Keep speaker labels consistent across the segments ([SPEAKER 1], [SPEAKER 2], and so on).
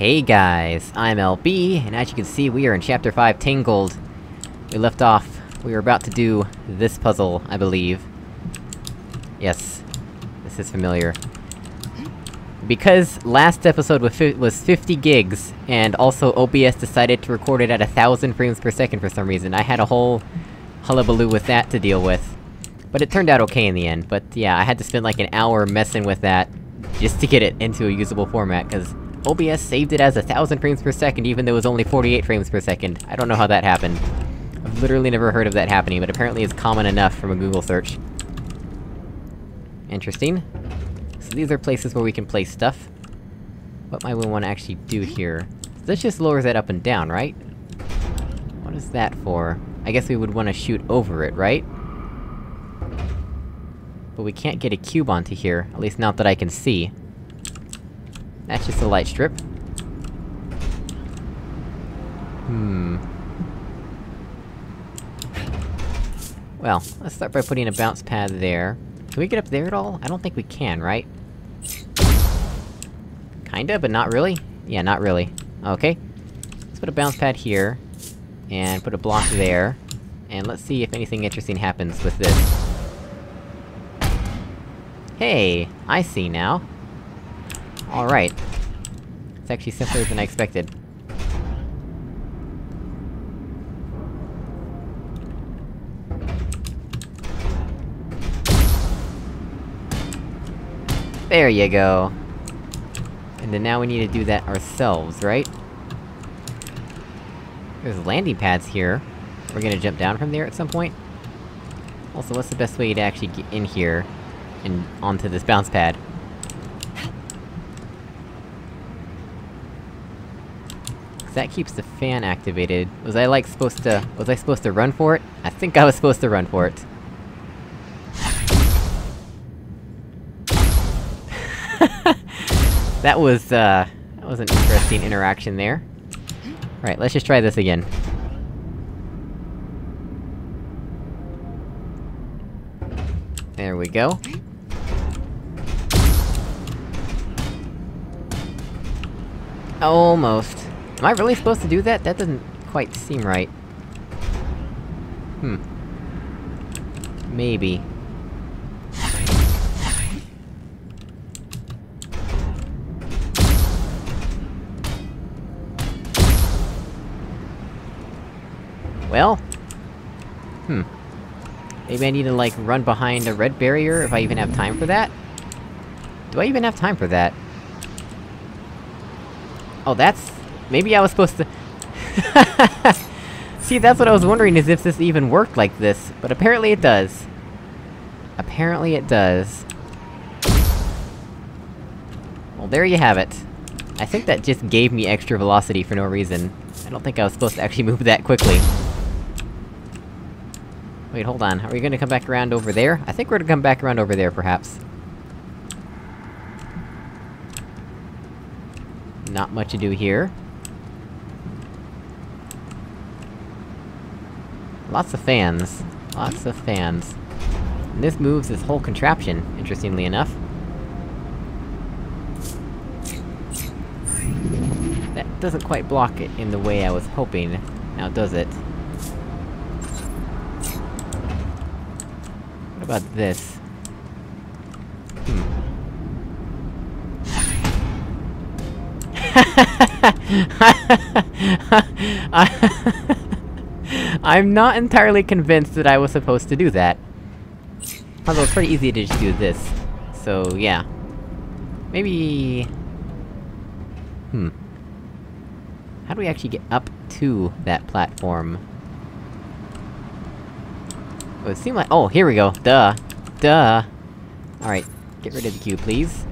[SPEAKER 1] Hey guys, I'm LB, and as you can see, we are in Chapter 5 Tangled. We left off, we were about to do this puzzle, I believe. Yes, this is familiar. Because last episode was, was 50 gigs, and also OBS decided to record it at a thousand frames per second for some reason, I had a whole hullabaloo with that to deal with. But it turned out okay in the end, but yeah, I had to spend like an hour messing with that, just to get it into a usable format, cause OBS saved it as a thousand frames per second even though it was only 48 frames per second. I don't know how that happened. I've literally never heard of that happening, but apparently it's common enough from a Google search. Interesting. So these are places where we can place stuff. What might we want to actually do here? This just lowers that up and down, right? What is that for? I guess we would want to shoot over it, right? But we can't get a cube onto here, at least not that I can see. That's just a light strip. Hmm... Well, let's start by putting a bounce pad there. Can we get up there at all? I don't think we can, right? Kinda, but not really? Yeah, not really. Okay. Let's put a bounce pad here. And put a block there. And let's see if anything interesting happens with this. Hey! I see now. Alright. It's actually simpler than I expected. There you go! And then now we need to do that ourselves, right? There's landing pads here. We're gonna jump down from there at some point? Also, what's the best way to actually get in here? And onto this bounce pad? That keeps the fan activated. Was I, like, supposed to- was I supposed to run for it? I think I was supposed to run for it. that was, uh... That was an interesting interaction there. Right, let's just try this again. There we go. Almost. Am I really supposed to do that? That doesn't quite seem right. Hmm. Maybe. Well? Hmm. Maybe I need to, like, run behind a red barrier if I even have time for that? Do I even have time for that? Oh, that's... Maybe I was supposed to... See, that's what I was wondering, is if this even worked like this, but apparently it does. Apparently it does. Well, there you have it. I think that just gave me extra velocity for no reason. I don't think I was supposed to actually move that quickly. Wait, hold on, are we gonna come back around over there? I think we're gonna come back around over there, perhaps. Not much to do here. Lots of fans. Lots of fans. And this moves this whole contraption, interestingly enough. That doesn't quite block it in the way I was hoping, now does it? What about this? Hmm. I'm not entirely convinced that I was supposed to do that. Although it's pretty easy to just do this. So, yeah. Maybe... Hmm. How do we actually get up to that platform? It would seem like- oh, here we go! Duh! Duh! Alright, get rid of the cube, please.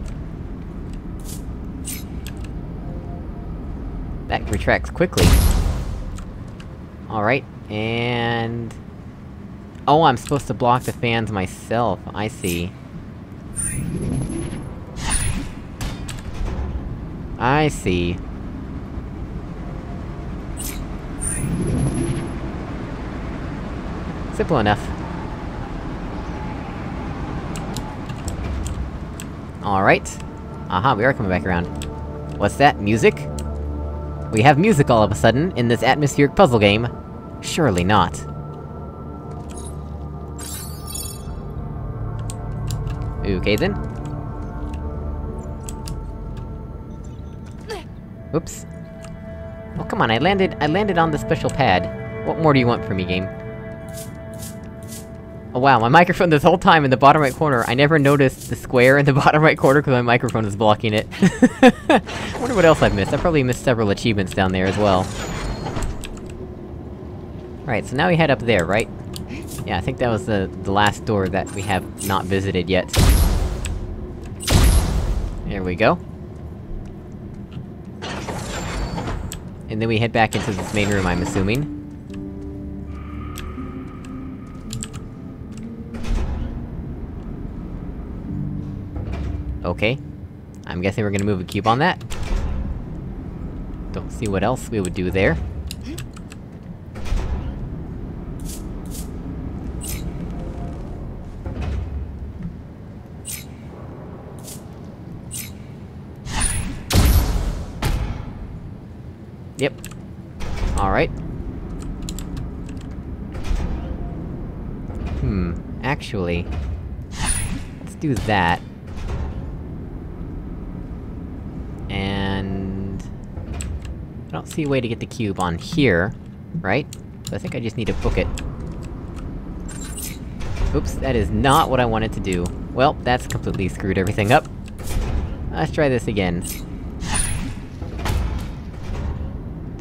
[SPEAKER 1] That retracts quickly. Alright, and... Oh, I'm supposed to block the fans myself, I see. I see. Simple enough. Alright. Aha, we are coming back around. What's that? Music? We have music all of a sudden, in this atmospheric puzzle game. Surely not. Okay then. Oops. Oh come on, I landed- I landed on the special pad. What more do you want from me, game? Oh wow, my microphone this whole time in the bottom right corner, I never noticed the square in the bottom right corner because my microphone is blocking it. I wonder what else I've missed. I probably missed several achievements down there as well. Right, so now we head up there, right? Yeah, I think that was the, the last door that we have not visited yet. There we go. And then we head back into this main room, I'm assuming. Okay. I'm guessing we're gonna move a cube on that. Don't see what else we would do there. Actually... Let's do that. And... I don't see a way to get the cube on here, right? So I think I just need to book it. Oops, that is not what I wanted to do. Well, that's completely screwed everything up. Let's try this again.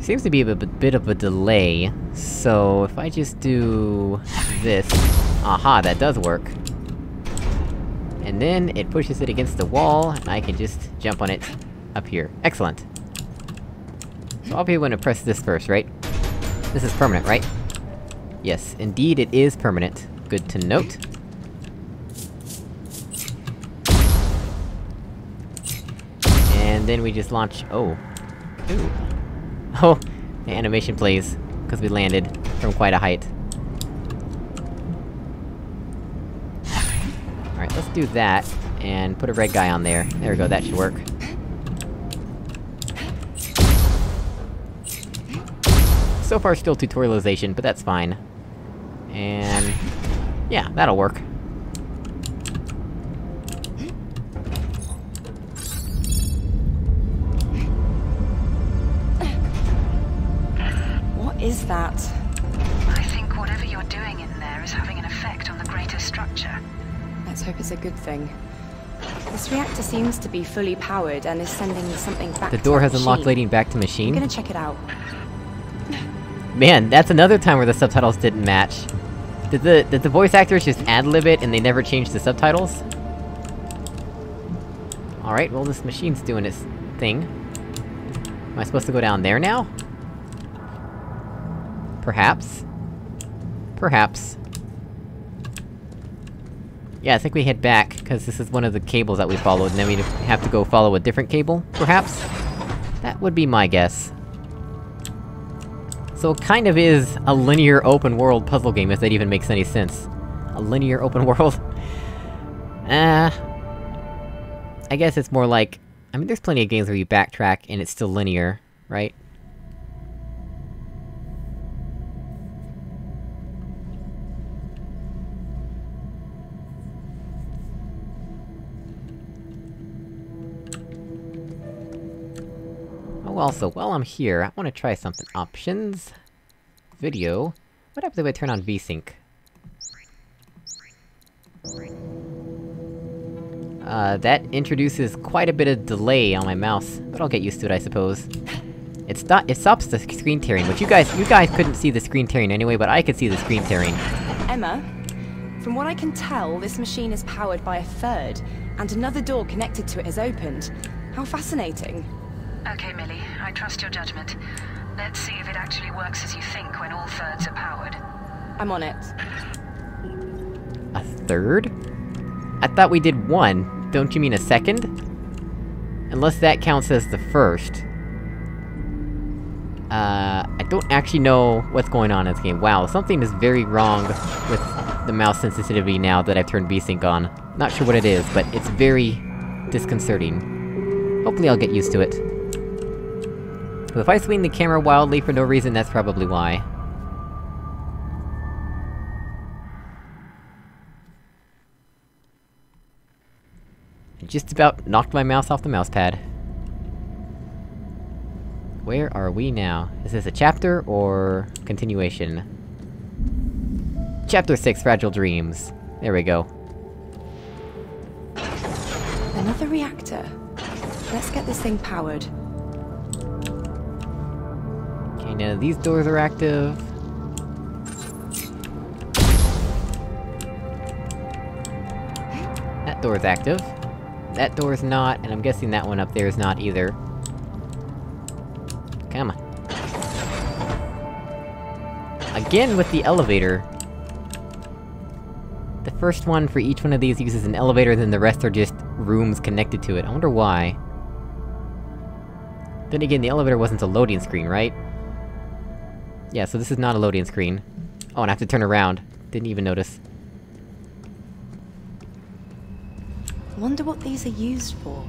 [SPEAKER 1] Seems to be a bit of a delay, so if I just do... this... Aha, that does work. And then it pushes it against the wall, and I can just jump on it up here. Excellent! So I'll be able to press this first, right? This is permanent, right? Yes, indeed it is permanent. Good to note. And then we just launch- oh. Ooh. Oh, the animation plays, because we landed from quite a height. Alright, let's do that, and put a red guy on there. There we go, that should work. So far still tutorialization, but that's fine. And... yeah, that'll work.
[SPEAKER 2] What is that?
[SPEAKER 3] I think whatever you're doing in there is having an
[SPEAKER 2] hope it's a good thing. This reactor seems to be fully powered and is sending something back
[SPEAKER 1] The door has unlocked
[SPEAKER 2] machine.
[SPEAKER 1] leading back to machine?
[SPEAKER 2] I'm gonna check it out.
[SPEAKER 1] Man, that's another time where the subtitles didn't match. Did the- did the voice actors just ad-lib it and they never changed the subtitles? Alright, well this machine's doing its thing. Am I supposed to go down there now? Perhaps? Perhaps. Yeah, I think we head back, cause this is one of the cables that we followed, and then we have to go follow a different cable, perhaps? That would be my guess. So it kind of is a linear open-world puzzle game, if that even makes any sense. A linear open world? Uh... I guess it's more like... I mean, there's plenty of games where you backtrack and it's still linear, right? Also, while I'm here, I wanna try something. Options... Video... What happens if I turn on VSync? Uh, that introduces quite a bit of delay on my mouse, but I'll get used to it, I suppose. It sto- it stops the screen tearing, which you guys- you guys couldn't see the screen tearing anyway, but I could see the screen tearing.
[SPEAKER 2] Emma, from what I can tell, this machine is powered by a third, and another door connected to it has opened. How fascinating.
[SPEAKER 3] Okay, Millie, I trust your judgment. Let's see if it actually works as you think when all thirds are powered.
[SPEAKER 2] I'm on it.
[SPEAKER 1] A third? I thought we did one. Don't you mean a second? Unless that counts as the first. Uh, I don't actually know what's going on in this game. Wow, something is very wrong with the mouse sensitivity now that I've turned VSync on. Not sure what it is, but it's very disconcerting. Hopefully I'll get used to it. If I swing the camera wildly for no reason, that's probably why. Just about knocked my mouse off the mouse pad. Where are we now? Is this a chapter, or... continuation? Chapter 6, Fragile Dreams. There we go.
[SPEAKER 2] Another reactor. Let's get this thing powered.
[SPEAKER 1] Okay, now these doors are active. That door's active. That door's not, and I'm guessing that one up there is not either. Come on. Again with the elevator. The first one for each one of these uses an elevator, then the rest are just rooms connected to it. I wonder why. Then again, the elevator wasn't a loading screen, right? Yeah, so this is not a loading screen. Oh, and I have to turn around. Didn't even notice.
[SPEAKER 2] Wonder what these are used for.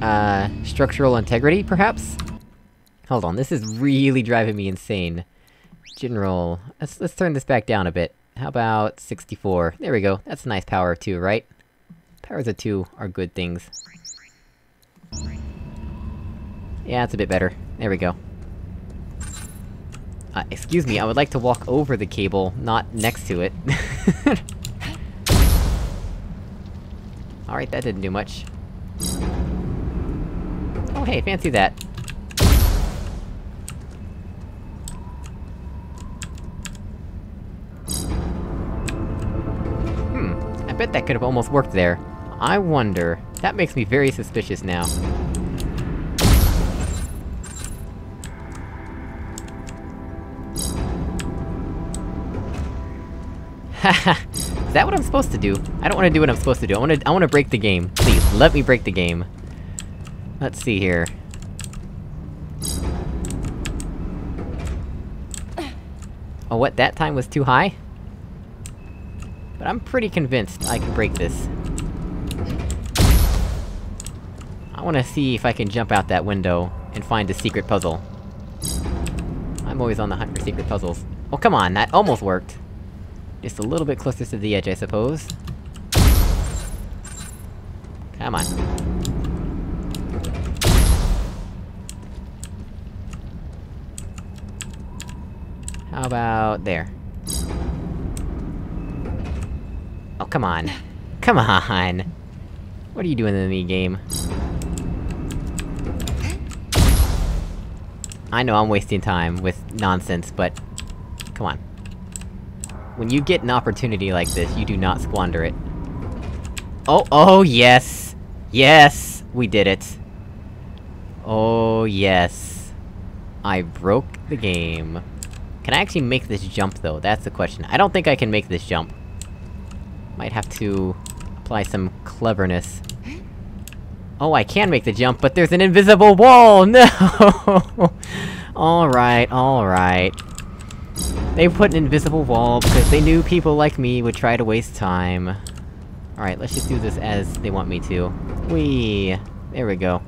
[SPEAKER 1] Uh, structural integrity, perhaps? Hold on, this is really driving me insane. General... Let's- let's turn this back down a bit. How about 64? There we go, that's a nice power of 2, right? Powers of 2 are good things. Yeah, it's a bit better. There we go. Uh, excuse me, I would like to walk over the cable, not next to it. Alright, that didn't do much. Oh hey, fancy that. Hmm, I bet that could've almost worked there. I wonder... That makes me very suspicious now. Is that what I'm supposed to do? I don't wanna do what I'm supposed to do, I wanna- I wanna break the game. Please, let me break the game. Let's see here. Oh, what, that time was too high? But I'm pretty convinced I can break this. I wanna see if I can jump out that window, and find a secret puzzle. I'm always on the hunt for secret puzzles. Oh, come on, that almost worked! Just a little bit closer to the edge, I suppose. Come on. How about there? Oh, come on. Come on! What are you doing in the game? I know I'm wasting time with nonsense, but... Come on. When you get an opportunity like this, you do not squander it. Oh, oh yes! Yes! We did it! Oh yes. I broke the game. Can I actually make this jump, though? That's the question. I don't think I can make this jump. Might have to... apply some cleverness. Oh, I can make the jump, but there's an invisible wall! No! alright, alright. They put an invisible wall because they knew people like me would try to waste time. Alright, let's just do this as they want me to. Whee! There we go.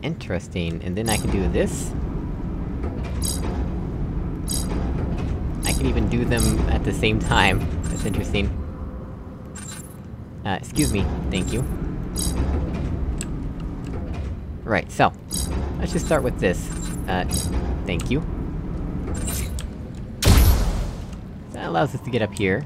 [SPEAKER 1] Interesting, and then I can do this? I can even do them at the same time. That's interesting. Uh, excuse me, thank you. Right, so... Let's just start with this. Uh, thank you. That allows us to get up here.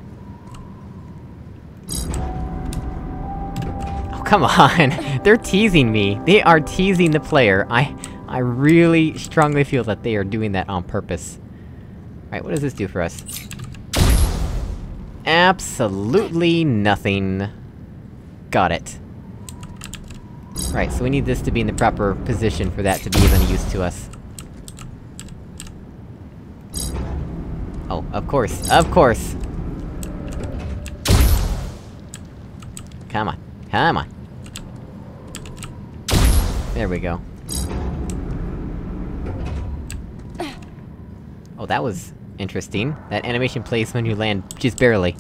[SPEAKER 1] Oh, come on! They're teasing me! They are teasing the player! I... I really strongly feel that they are doing that on purpose. Right, what does this do for us? Absolutely nothing. Got it. Right, so we need this to be in the proper position for that to be of any use to us. Oh, of course, of course! Come on, come on. There we go. Oh, that was... Interesting. That animation plays when you land, just barely.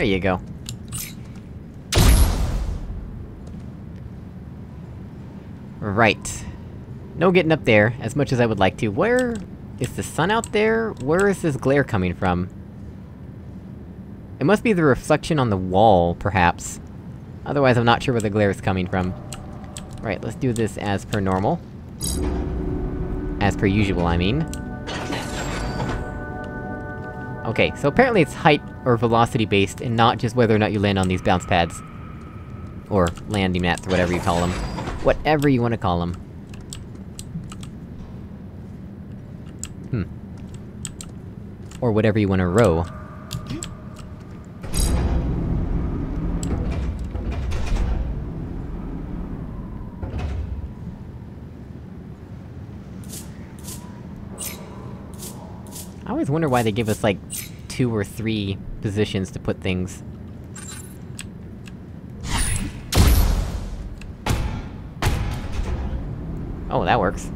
[SPEAKER 1] There you go. Right. No getting up there, as much as I would like to. Where... is the sun out there? Where is this glare coming from? It must be the reflection on the wall, perhaps. Otherwise I'm not sure where the glare is coming from. Right, let's do this as per normal. As per usual, I mean. Okay, so apparently it's height or velocity based, and not just whether or not you land on these bounce pads. Or landing mats, or whatever you call them. Whatever you want to call them. Hmm. Or whatever you want to row. Always wonder why they give us, like, two or three positions to put things. Oh, that works.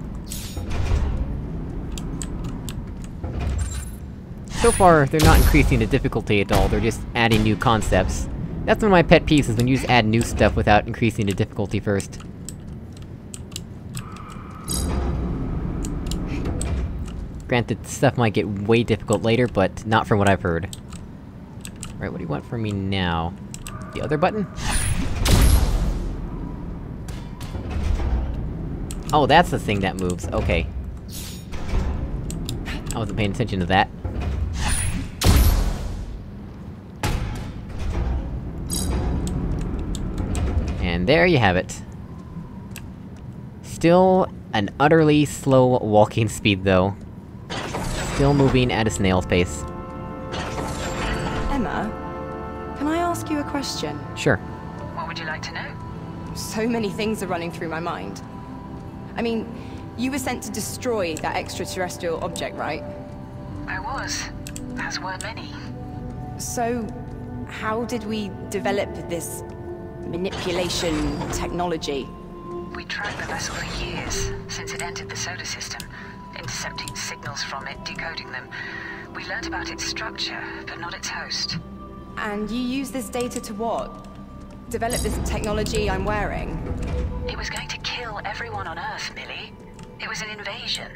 [SPEAKER 1] So far, they're not increasing the difficulty at all, they're just adding new concepts. That's one of my pet peeves, is when you just add new stuff without increasing the difficulty first. Granted, stuff might get way difficult later, but not from what I've heard. Right, what do you want from me now? The other button? Oh, that's the thing that moves, okay. I wasn't paying attention to that. And there you have it. Still an utterly slow walking speed, though. Still moving at a snail's pace.
[SPEAKER 2] Emma, can I ask you a question?
[SPEAKER 1] Sure.
[SPEAKER 3] What would you like to know?
[SPEAKER 2] So many things are running through my mind. I mean, you were sent to destroy that extraterrestrial object, right?
[SPEAKER 3] I was, as were many.
[SPEAKER 2] So, how did we develop this manipulation technology?
[SPEAKER 3] We tracked the vessel for years, since it entered the solar system, intercepting signals from it, decoding them. We learned about its structure, but not its host.
[SPEAKER 2] And you use this data to what? Develop this technology I'm wearing?
[SPEAKER 3] It was going to kill everyone on Earth, Millie. It was an invasion.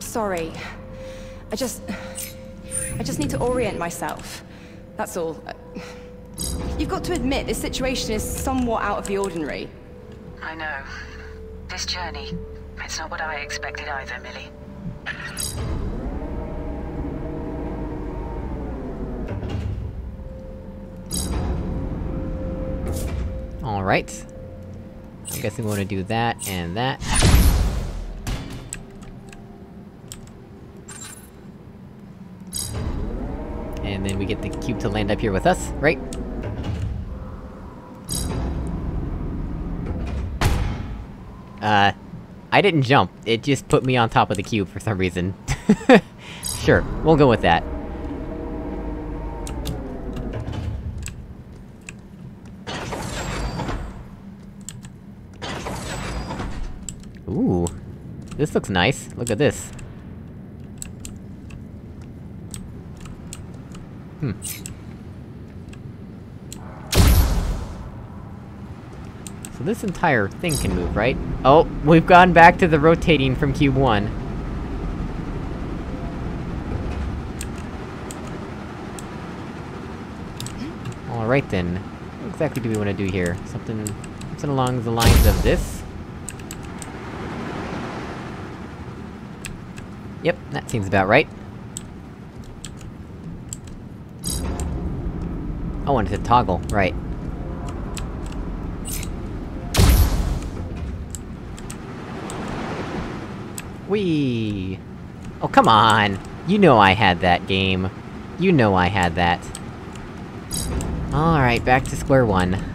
[SPEAKER 2] Sorry. I just... I just need to orient myself. That's all. You've got to admit, this situation is somewhat out of the ordinary.
[SPEAKER 3] I know. This journey, it's not what I expected either, Millie.
[SPEAKER 1] Alright. I'm guessing we wanna do that, and that. And then we get the cube to land up here with us, right? Uh... I didn't jump, it just put me on top of the cube for some reason. sure, we'll go with that. Ooh. This looks nice. Look at this. Hmm. So this entire thing can move, right? Oh, we've gone back to the rotating from Q.U.B.E. 1. Alright then. What exactly do we want to do here? Something... something along the lines of this? Yep, that seems about right. I wanted to toggle, right. Whee! Oh, come on! You know I had that game. You know I had that. Alright, back to square one.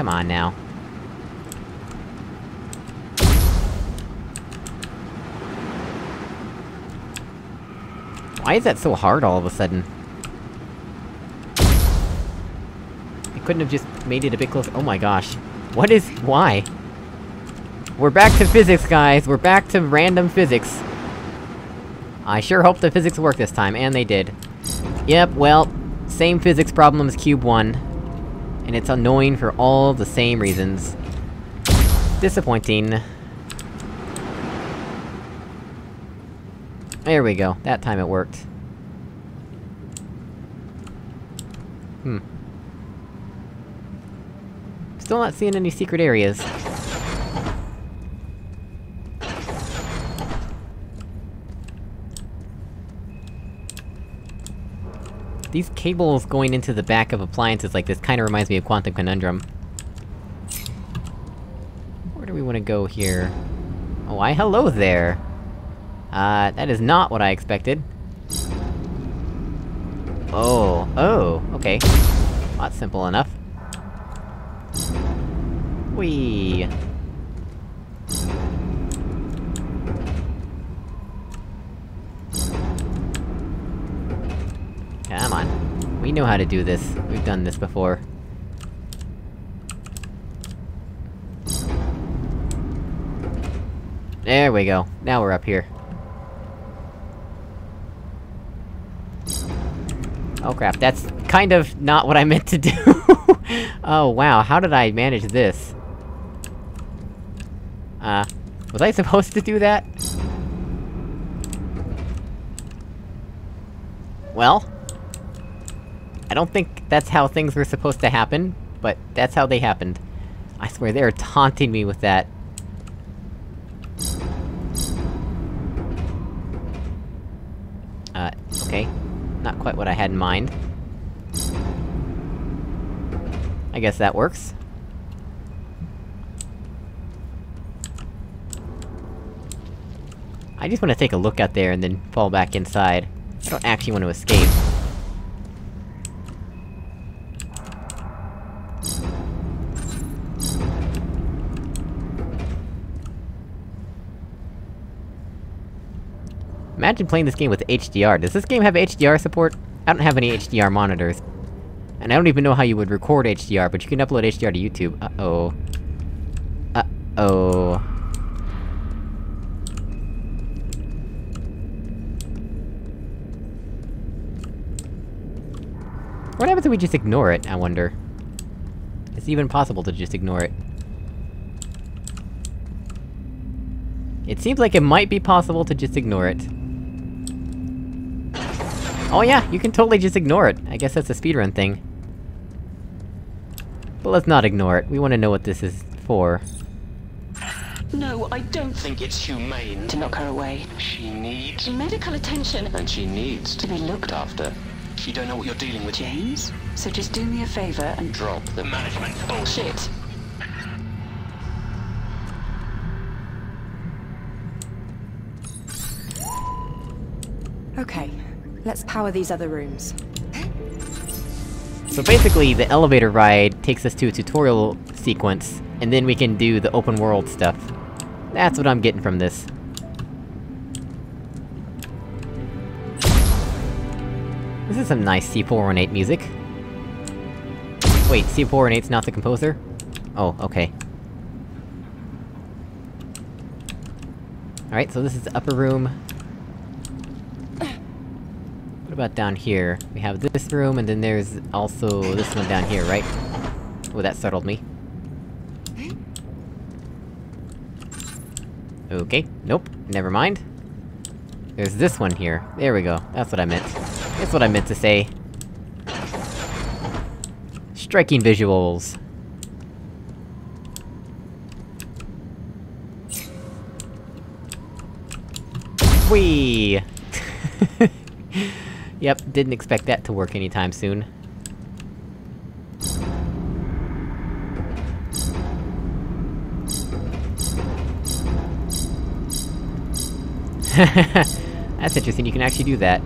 [SPEAKER 1] Come on now. Why is that so hard all of a sudden? I couldn't have just made it a bit closer- oh my gosh. What is- why? We're back to physics, guys! We're back to random physics! I sure hope the physics work this time, and they did. Yep, well, same physics problem as Q.U.B.E. 1. And it's annoying for all the same reasons. Disappointing. There we go, that time it worked. Hmm. Still not seeing any secret areas. These cables going into the back of appliances like this kinda reminds me of Quantum Conundrum. Where do we wanna go here? Oh, why hello there! Uh, that is not what I expected. Oh, oh, okay. That's simple enough. Whee! We know how to do this. We've done this before. There we go. Now we're up here. Oh crap, that's kind of not what I meant to do! oh wow, how did I manage this? Uh, was I supposed to do that? Well... I don't think that's how things were supposed to happen, but that's how they happened. I swear, they're taunting me with that. Uh, okay. Not quite what I had in mind. I guess that works. I just wanna take a look out there and then fall back inside. I don't actually want to escape. Imagine playing this game with HDR. Does this game have HDR support? I don't have any HDR monitors. And I don't even know how you would record HDR, but you can upload HDR to YouTube. Uh-oh. Uh-oh. What happens if we just ignore it, I wonder? It's even possible to just ignore it. It seems like it might be possible to just ignore it. Oh yeah, you can totally just ignore it. I guess that's a speedrun thing. But let's not ignore it. We wanna know what this is for.
[SPEAKER 4] No, I don't think it's humane
[SPEAKER 5] to knock her away.
[SPEAKER 4] She needs...
[SPEAKER 5] Medical attention.
[SPEAKER 4] And she needs
[SPEAKER 5] to be looked
[SPEAKER 4] after. You don't know what you're dealing with.
[SPEAKER 5] James? So just do me a favor and...
[SPEAKER 4] Drop the management bullshit.
[SPEAKER 2] Okay, let's power these other rooms.
[SPEAKER 1] So basically, the elevator ride takes us to a tutorial sequence, and then we can do the open world stuff. That's what I'm getting from this. This is some nice C418 music. Wait, C418's not the composer? Oh, okay. Alright, so this is the upper room. What about down here? We have this room, and then there's also this one down here, right? Oh, that startled me. Okay, nope, never mind. There's this one here. There we go, that's what I meant. That's what I meant to say. Striking visuals. Whee! Yep, didn't expect that to work anytime soon. That's interesting, you can actually do that.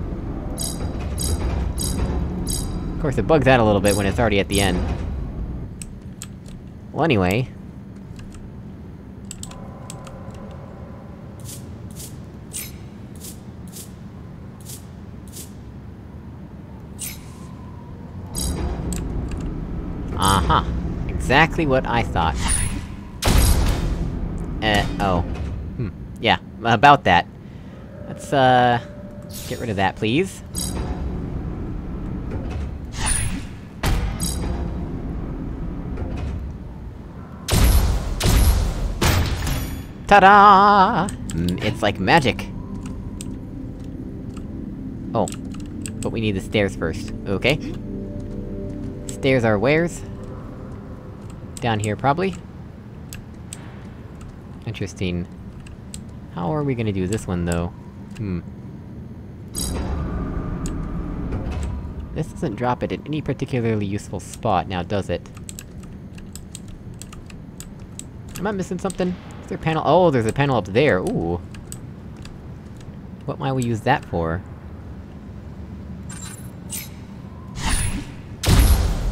[SPEAKER 1] Of course, it bugs out a little bit when it's already at the end. Well, anyway... exactly what I thought. Uh, oh. Hmm. Yeah, about that. Let's, uh... Get rid of that, please. Ta-da! Mm, it's like magic! Oh. But we need the stairs first. Okay. Stairs are where's? Down here, probably? Interesting. How are we gonna do this one, though? Hmm. This doesn't drop it in any particularly useful spot, now does it? Am I missing something? Is there a panel- oh, there's a panel up there, ooh! What might we use that for?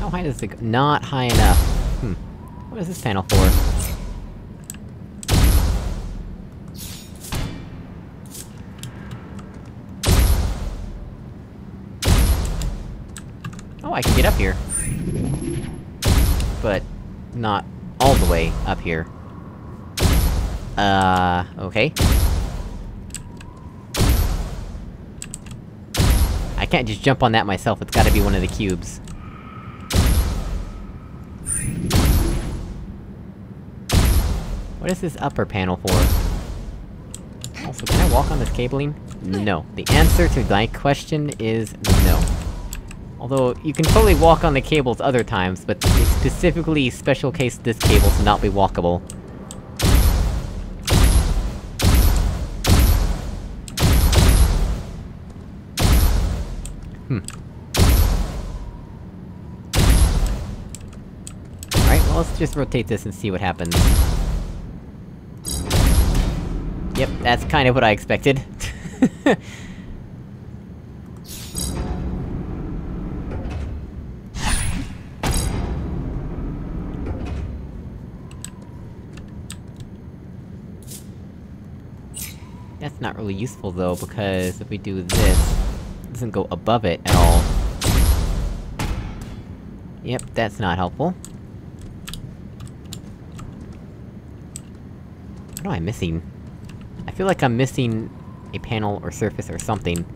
[SPEAKER 1] How high does it go? Not high enough. Hmm. What is this panel for? Oh, I can get up here. But... not all the way up here. Uh... okay. I can't just jump on that myself, it's gotta be one of the cubes. What is this upper panel for? Also, can I walk on this cabling? No. The answer to my question is no. Although, you can totally walk on the cables other times, but specifically special case this cable to not be walkable. Hmm. Alright, well let's just rotate this and see what happens. That's kind of what I expected. That's not really useful though, because if we do this, it doesn't go above it at all. Yep, that's not helpful. What am I missing? I feel like I'm missing a panel or surface or something.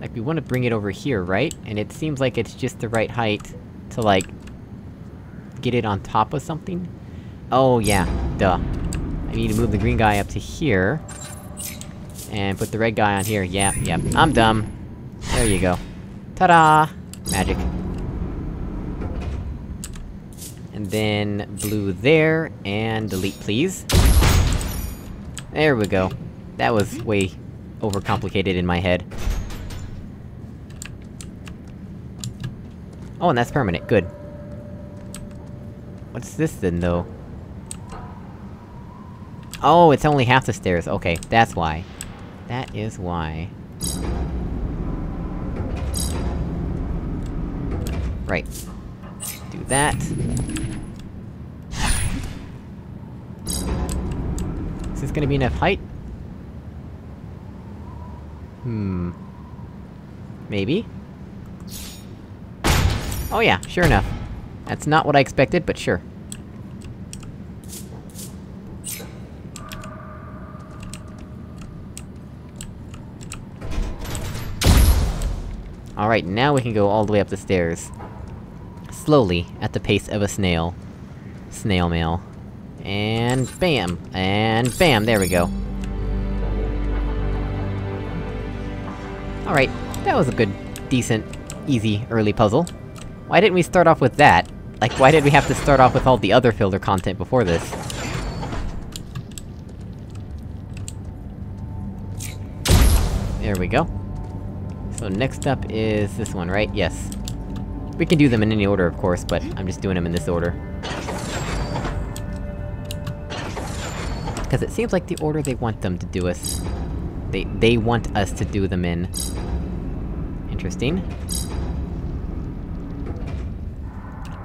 [SPEAKER 1] Like, we want to bring it over here, right? And it seems like it's just the right height to, like... get it on top of something? Oh, yeah, duh. I need to move the green guy up to here. And put the red guy on here, yeah, yep. Yeah. I'm dumb. There you go. Ta-da! Magic. And then blue there, and delete please. There we go. That was way overcomplicated in my head. Oh, and that's permanent, good. What's this then, though? Oh, it's only half the stairs, okay, that's why. That is why. Right. Do that. Gonna be enough height? Hmm... Maybe? Oh yeah, sure enough. That's not what I expected, but sure. Alright, now we can go all the way up the stairs. Slowly, at the pace of a snail. Snail mail. And bam! And bam, there we go. Alright, that was a good, decent, easy, early puzzle. Why didn't we start off with that? Like, why did we have to start off with all the other filler content before this? There we go. So next up is this one, right? Yes. We can do them in any order, of course, but I'm just doing them in this order. Because it seems like the order they want them to do us... They- they want us to do them in. Interesting.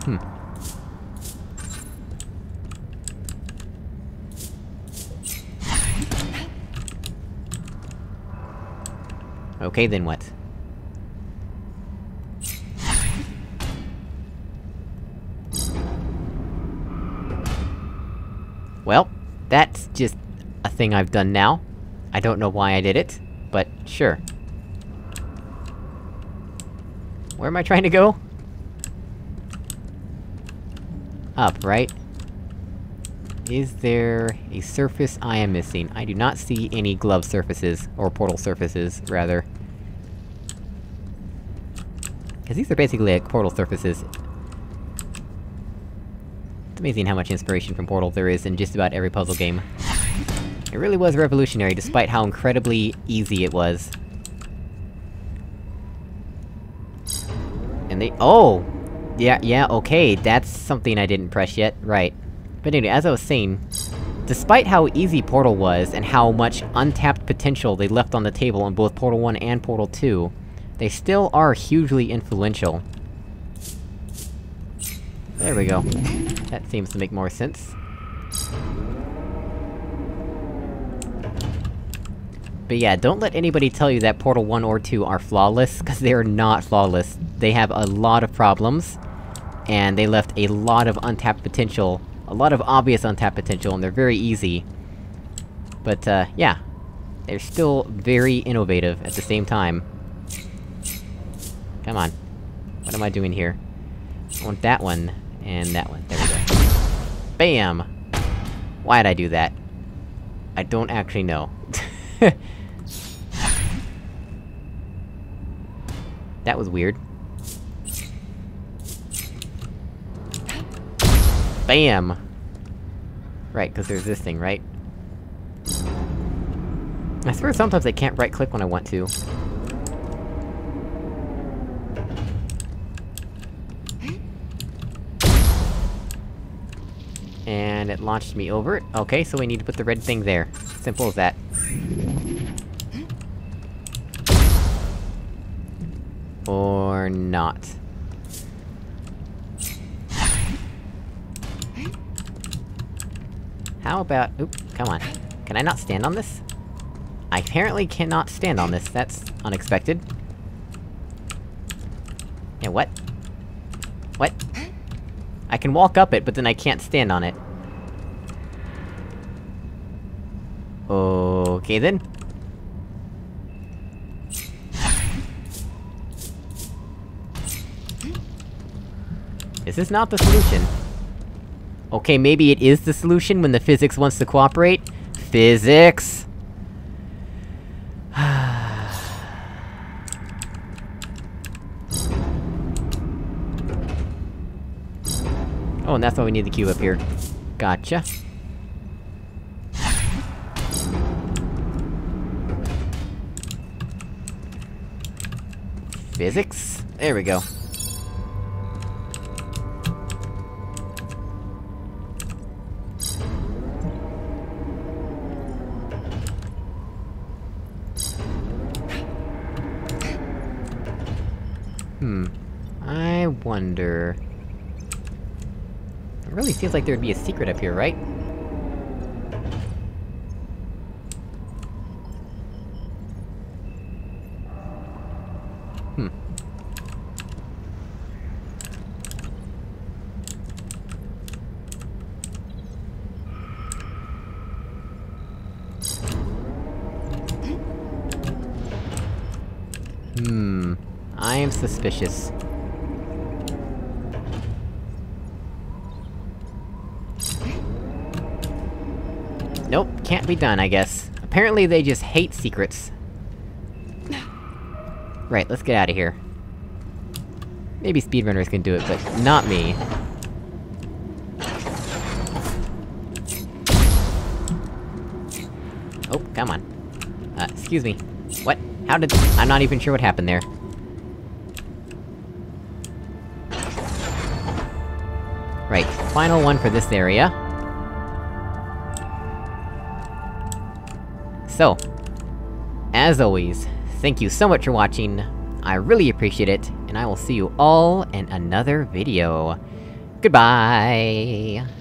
[SPEAKER 1] Hmm. Okay, then what? Well thing I've done now. I don't know why I did it, but sure. Where am I trying to go? Up, right? Is there a surface I am missing? I do not see any glove surfaces, or portal surfaces, rather. Cause these are basically like portal surfaces. It's amazing how much inspiration from Portal there is in just about every puzzle game. It really was revolutionary, despite how incredibly easy it was. And they- Oh! Yeah, yeah, okay, that's something I didn't press yet, right. But anyway, as I was saying, despite how easy Portal was, and how much untapped potential they left on the table in both Portal 1 and Portal 2, they still are hugely influential. There we go. That seems to make more sense. But yeah, don't let anybody tell you that Portal 1 or 2 are flawless, cause they are not flawless. They have a lot of problems, and they left a lot of untapped potential, a lot of obvious untapped potential, and they're very easy. But, uh, yeah. They're still very innovative at the same time. Come on. What am I doing here? I want that one, and that one. There we go. BAM! Why'd I do that? I don't actually know. that was weird. BAM! Right, cause there's this thing, right? I swear sometimes I can't right-click when I want to. And it launched me over it. Okay, so we need to put the red thing there. Simple as that. Or not. How about- oop, come on. Can I not stand on this? I apparently cannot stand on this, that's unexpected. Yeah, what? What? I can walk up it, but then I can't stand on it. Okay then. Is this not the solution? Okay, maybe it is the solution when the physics wants to cooperate? Physics! oh, and that's why we need the cube up here. Gotcha. Physics? There we go. Hmm. I wonder... It really seems like there'd be a secret up here, right? Hmm. Hmm. I am suspicious. Nope, can't be done, I guess. Apparently they just hate secrets. Right, let's get out of here. Maybe speedrunners can do it, but not me. Oh, come on. Uh, excuse me. What? How did- I'm not even sure what happened there. Final one for this area. So, as always, thank you so much for watching, I really appreciate it, and I will see you all in another video. Goodbye!